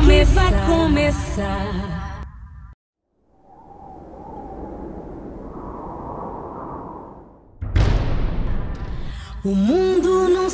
começar. vai começar. O mundo não.